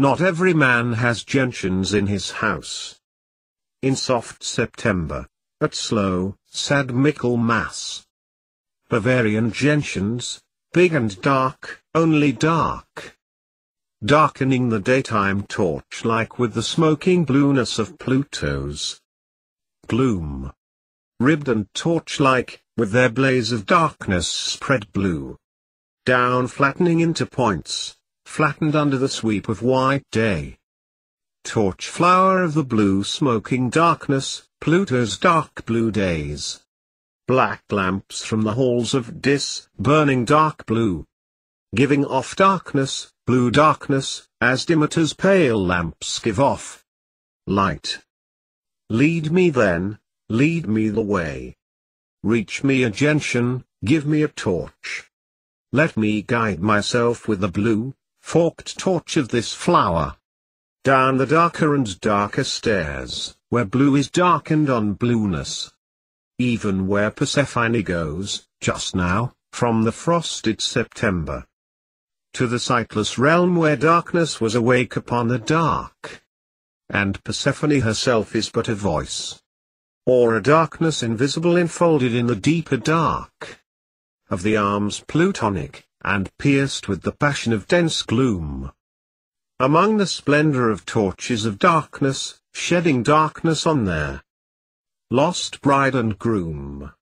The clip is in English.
not every man has gentians in his house. In soft September, at slow, sad Michaelmas. Bavarian gentians, big and dark, only dark. Darkening the daytime torch like with the smoking blueness of Pluto's gloom. Ribbed and torch-like, with their blaze of darkness spread blue. Down flattening into points, flattened under the sweep of white day. Torch flower of the blue smoking darkness, Pluto's dark blue daze. Black lamps from the halls of Dis, burning dark blue. Giving off darkness, blue darkness, as Demeter's pale lamps give off light. Lead me then, lead me the way. Reach me a gentian, give me a torch. Let me guide myself with the blue, forked torch of this flower. Down the darker and darker stairs, where blue is darkened on blueness. Even where Persephone goes, just now, from the frosted September. To the sightless realm where darkness was awake upon the dark. And Persephone herself is but a voice. Or a darkness invisible enfolded in the deeper dark. Of the arms plutonic, and pierced with the passion of dense gloom. Among the splendor of torches of darkness, shedding darkness on their lost bride and groom.